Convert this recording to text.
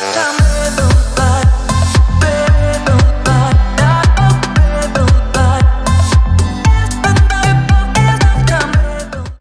Come